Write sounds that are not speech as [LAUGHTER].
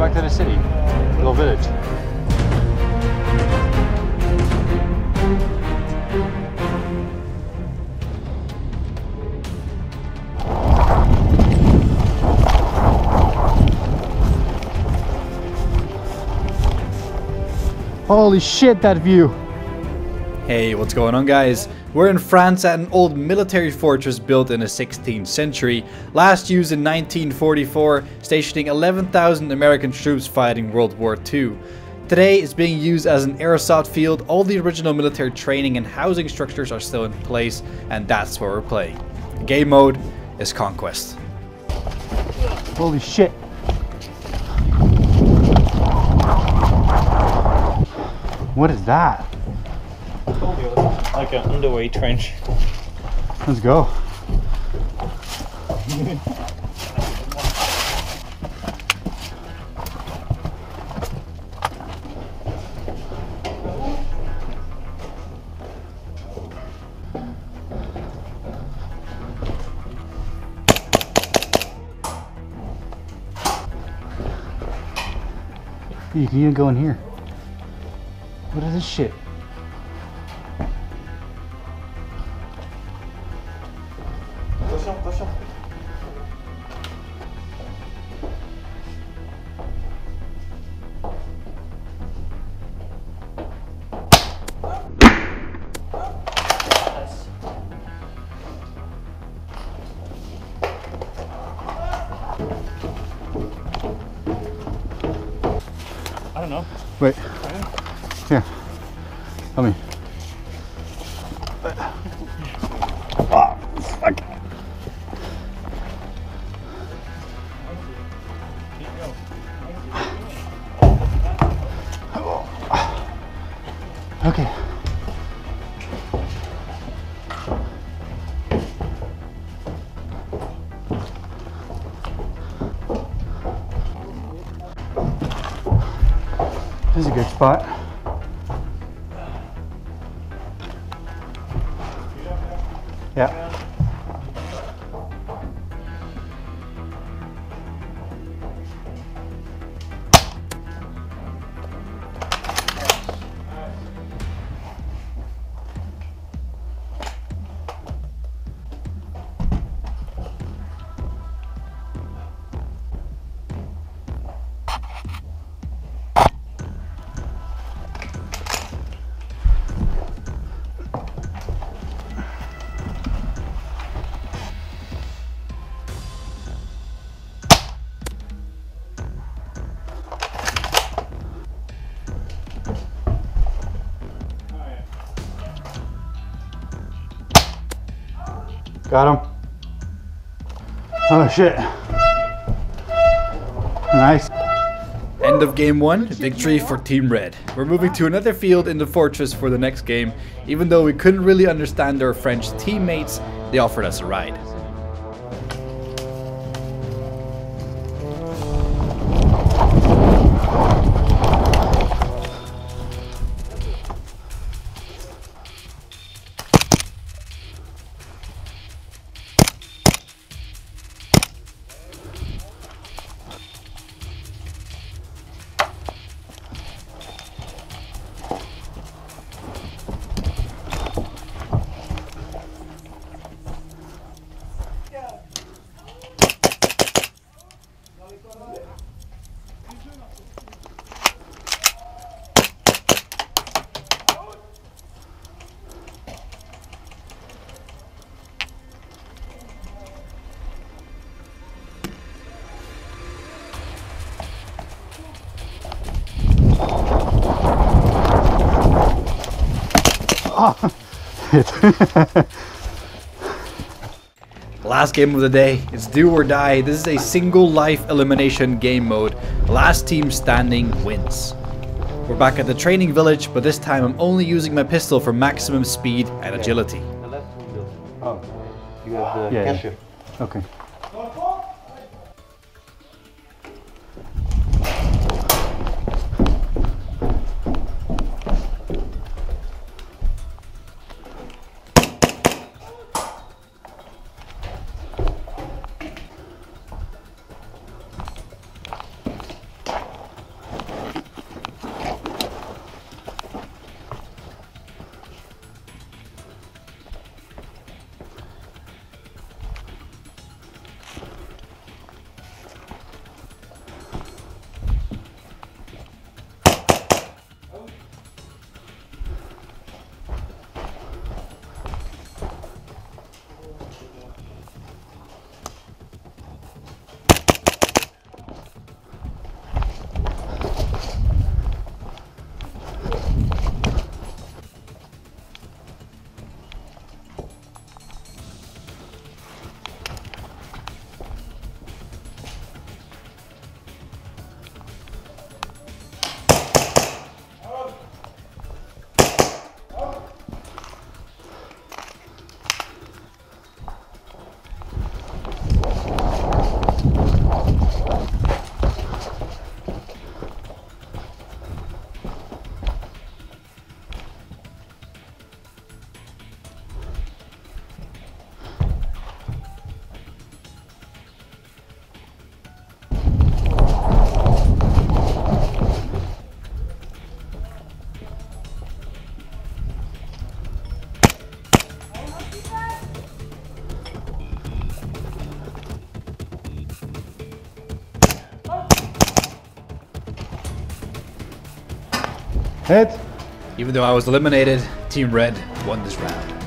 back to the city, little village. Holy shit, that view. Hey, what's going on guys? We're in France at an old military fortress built in the 16th century, last used in 1944, stationing 11,000 American troops fighting World War II. Today it's being used as an airsoft field, all the original military training and housing structures are still in place, and that's where we're playing. The game mode is Conquest. Holy shit. What is that? Like an underway trench. Let's go. You can even go in here. What is this shit? I don't know. Wait. Here. Help me. Ah, fuck. Okay. This is a good spot. Yeah. Got him. Oh shit. Nice. End of game 1, victory for Team Red. We're moving to another field in the fortress for the next game, even though we couldn't really understand our French teammates, they offered us a ride. [LAUGHS] Last game of the day, it's do or die. This is a single life elimination game mode. Last team standing wins. We're back at the training village, but this time I'm only using my pistol for maximum speed and agility. Oh, You have the yeah. okay. Hit. Even though I was eliminated, Team Red won this round.